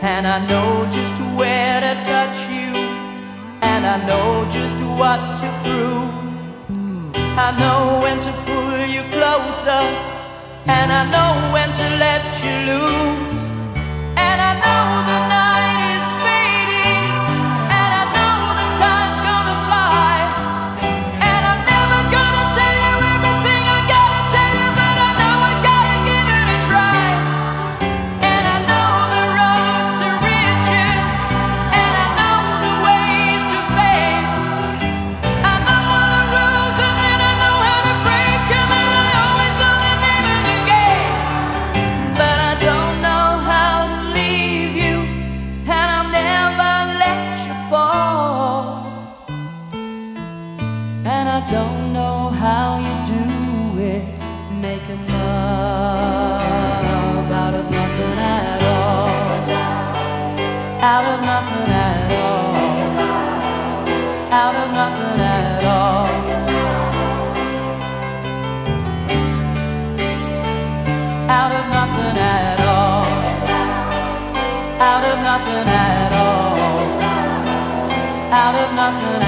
And I know just where to touch you. And I know just what to prove I know when to pull you closer. And I know when to let Making love out of nothing at all. Out of nothing at all. Out of nothing at all. Out of nothing at all. Out of nothing at all. Out of nothing